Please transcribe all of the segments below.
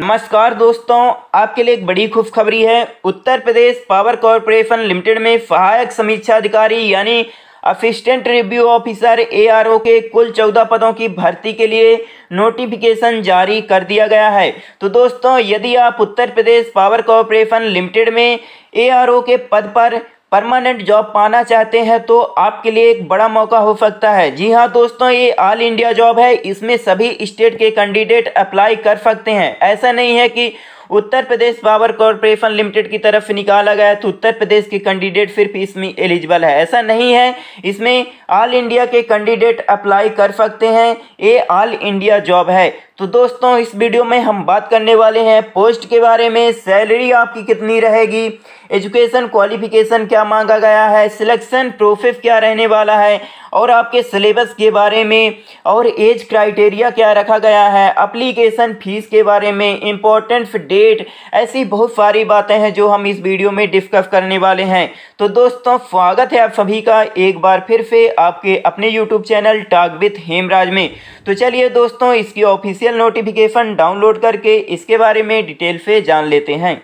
नमस्कार दोस्तों, आपके लिए एक बड़ी खुशखबरी है। Uttar Pradesh power corporation limited में सहायक समीक्षा अधिकारी यानी असिस्टेंट रिव्यू ऑफिसर एआरओ के कुल चौदह पदों की भर्ती के लिए नोटिफिकेशन जारी कर दिया गया है। तो दोस्तों, यदि आप Uttar Pradesh power corporation limited में एआरओ के पद पर परमानेंट जॉब पाना चाहते हैं तो आपके लिए एक बड़ा मौका हो सकता है। जी हाँ दोस्तों, ये ऑल इंडिया जॉब है, इसमें सभी स्टेट के कैंडिडेट अप्लाई कर सकते हैं। ऐसा नहीं है कि Uttar Pradesh power corporation limited की तरफ़ से निकाला गया तो उत्तर प्रदेश के कैंडिडेट सिर्फ़ इसमें एलिजिबल है। ऐसा नहीं है, इसमें ऑल इंडिया के कैंडिडेट अप्लाई कर सकते हैं। ये ऑल इंडिया जॉब है। तो दोस्तों, इस वीडियो में हम बात करने वाले हैं पोस्ट के बारे में। सैलरी आपकी कितनी रहेगी? एजुकेशन क्वालिफिकेशन क्या मांगा गया है? सिलेक्शन प्रोसेस क्या रहने वाला है? और आपके सिलेबस के बारे में और एज क्राइटेरिया क्या रखा गया है? अप्लीकेशन फ़ीस के बारे में इम्पोर्टेंट डेट, ऐसी बहुत सारी बातें हैं जो हम इस वीडियो में डिस्कस करने वाले हैं। तो दोस्तों, स्वागत है आप सभी का एक बार फिर से आपके अपने YouTube channel talk with Hemraj में। तो चलिए दोस्तों, इसकी ऑफिशियल नोटिफिकेशन डाउनलोड करके इसके बारे में डिटेल से जान लेते हैं।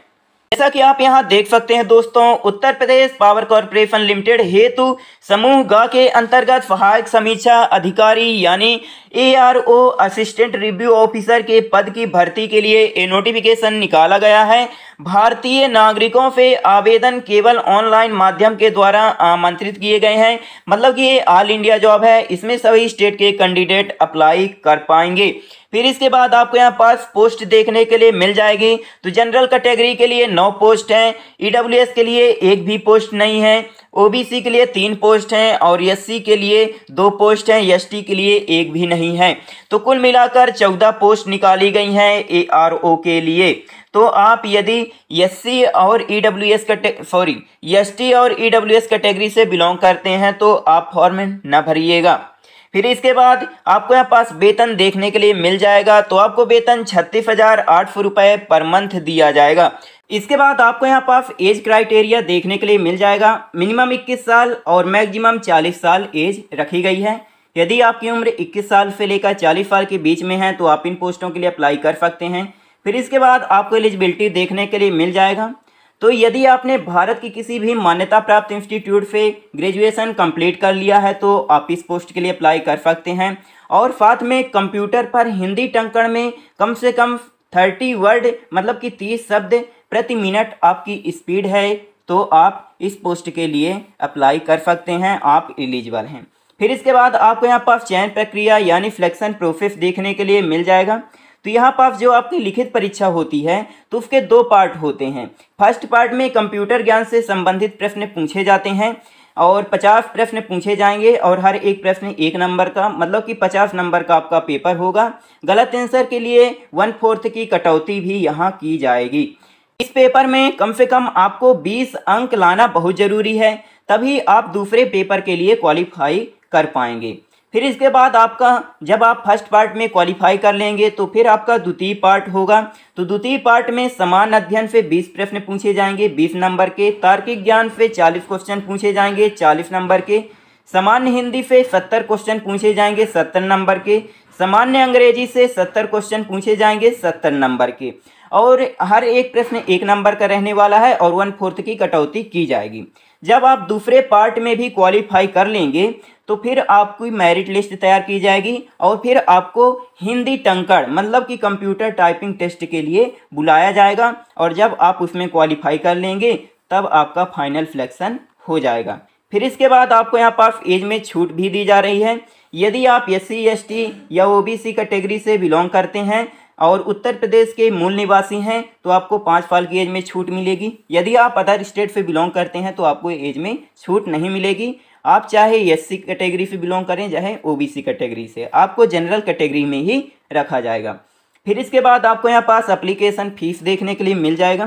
जैसा कि आप यहाँ देख सकते हैं दोस्तों, Uttar Pradesh power corporation limited हेतु समूह ग के अंतर्गत सहायक समीक्षा अधिकारी यानी एआरओ असिस्टेंट रिव्यू ऑफिसर के पद की भर्ती के लिए ए नोटिफिकेशन निकाला गया है। भारतीय नागरिकों से आवेदन केवल ऑनलाइन माध्यम के द्वारा आमंत्रित किए गए हैं। मतलब कि ये ऑल इंडिया जॉब है, इसमें सभी स्टेट के कैंडिडेट अप्लाई कर पाएँगे। फिर इसके बाद आपको यहाँ पास पोस्ट देखने के लिए मिल जाएगी। तो जनरल कैटेगरी के लिए नौ पोस्ट हैं ईडब्ल्यूएस e के लिए एक भी पोस्ट नहीं है ओबीसी के लिए तीन पोस्ट हैं और एससी के लिए दो पोस्ट हैं एसटी के लिए एक भी नहीं है। तो कुल मिलाकर चौदह पोस्ट निकाली गई हैं एआरओ के लिए। तो आप यदि एस और ई डब्ल्यू सॉरी एस और ई डब्ल्यू एस कैटेगरी से बिलोंग करते हैं तो आप फॉर्म न भरिएगा। फिर इसके बाद आपको यहाँ पास वेतन देखने के लिए मिल जाएगा तो आपको वेतन छत्तीस हज़ार आठ सौ रुपये पर मंथ दिया जाएगा। इसके बाद आपको यहाँ पास एज क्राइटेरिया देखने के लिए मिल जाएगा। मिनिमम 21 साल और मैक्सिमम 40 साल एज रखी गई है। यदि आपकी उम्र 21 साल से लेकर 40 साल के बीच में है तो आप इन पोस्टों के लिए अप्लाई कर सकते हैं। फिर इसके बाद आपको एलिजिबिलिटी देखने के लिए मिल जाएगा। तो यदि आपने भारत की किसी भी मान्यता प्राप्त इंस्टीट्यूट से ग्रेजुएशन कंप्लीट कर लिया है तो आप इस पोस्ट के लिए अप्लाई कर सकते हैं। और साथ में कंप्यूटर पर हिंदी टंकण में कम से कम थर्टी वर्ड मतलब कि तीस शब्द प्रति मिनट आपकी स्पीड है तो आप इस पोस्ट के लिए अप्लाई कर सकते हैं, आप एलिजिबल हैं। फिर इसके बाद आपको यहाँ पास चयन प्रक्रिया यानी फ्लेक्शन प्रोसेस देखने के लिए मिल जाएगा। तो यहाँ पास जो आपकी लिखित परीक्षा होती है तो उसके दो पार्ट होते हैं। फ़र्स्ट पार्ट में कंप्यूटर ज्ञान से संबंधित प्रश्न पूछे जाते हैं और पचास प्रश्न पूछे जाएँगे और हर एक प्रश्न एक नंबर का मतलब कि पचास नंबर का आपका पेपर होगा। गलत आंसर के लिए वन फोर्थ की कटौती भी यहाँ की जाएगी। इस पेपर में कम से कम आपको 20 अंक लाना बहुत ज़रूरी है, तभी आप दूसरे पेपर के लिए क्वालिफाई कर पाएँगे। फिर इसके बाद आपका, जब आप फ़र्स्ट पार्ट में क्वालिफाई कर लेंगे तो फिर आपका द्वितीय पार्ट होगा। तो द्वितीय पार्ट में समान अध्ययन से 20 प्रश्न पूछे जाएँगे 20 नंबर के। तार्किक ज्ञान से 40 क्वेश्चन पूछे जाएँगे 40 नंबर के। सामान्य हिंदी से 70 क्वेश्चन पूछे जाएँगे 70 नंबर के। सामान्य अंग्रेज़ी से 70 क्वेश्चन पूछे जाएँगे 70 नंबर के। और हर एक प्रश्न एक नंबर का रहने वाला है और वन फोर्थ की कटौती की जाएगी। जब आप दूसरे पार्ट में भी क्वालिफाई कर लेंगे तो फिर आपकी मेरिट लिस्ट तैयार की जाएगी और फिर आपको हिंदी टंकड़ मतलब कि कंप्यूटर टाइपिंग टेस्ट के लिए बुलाया जाएगा और जब आप उसमें क्वालिफाई कर लेंगे, तब आपका फाइनल सिलेक्शन हो जाएगा। फिर इसके बाद आपको यहाँ पास एज में छूट भी दी जा रही है। यदि आप एस सी या ओ बी कैटेगरी से बिलोंग करते हैं और उत्तर प्रदेश के मूल निवासी हैं तो आपको पाँच साल की एज में छूट मिलेगी। यदि आप अदर स्टेट से बिलोंग करते हैं तो आपको एज में छूट नहीं मिलेगी। आप चाहे एस सी कैटेगरी से बिलोंग करें, चाहे ओ बी सी कैटेगरी से। आपको जनरल कैटेगरी में ही रखा जाएगा। फिर इसके बाद आपको यहाँ पास अप्लीकेशन फ़ीस देखने के लिए मिल जाएगा।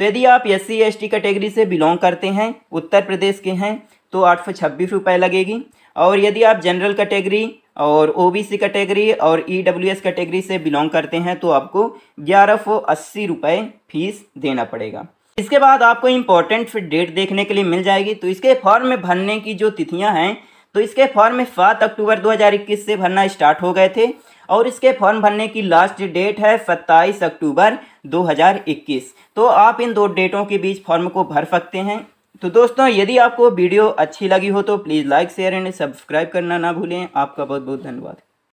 तो यदि आप S C S T category से बिलोंग करते हैं, उत्तर प्रदेश के हैं तो आठ सौ छब्बीस रुपये लगेगी। और यदि आप जनरल कैटेगरी और ओ बी सी कैटेगरी और ई डब्ल्यू एस कैटेगरी से बिलोंग करते हैं तो आपको ग्यारह सौ अस्सी रुपये फ़ीस देना पड़ेगा। इसके बाद आपको इम्पोर्टेंट फिर डेट देखने के लिए मिल जाएगी। तो इसके फॉर्म में भरने की जो तिथियाँ हैं तो इसके फॉर्म में सात अक्टूबर 2021 से भरना स्टार्ट हो गए थे और इसके फॉर्म भरने की लास्ट डेट है सत्ताईस अक्टूबर 2021 तो आप इन दो डेटों के बीच फॉर्म को भर सकते हैं। तो दोस्तों, यदि आपको वीडियो अच्छी लगी हो तो please like, share and subscribe करना ना भूलें। आपका बहुत बहुत धन्यवाद।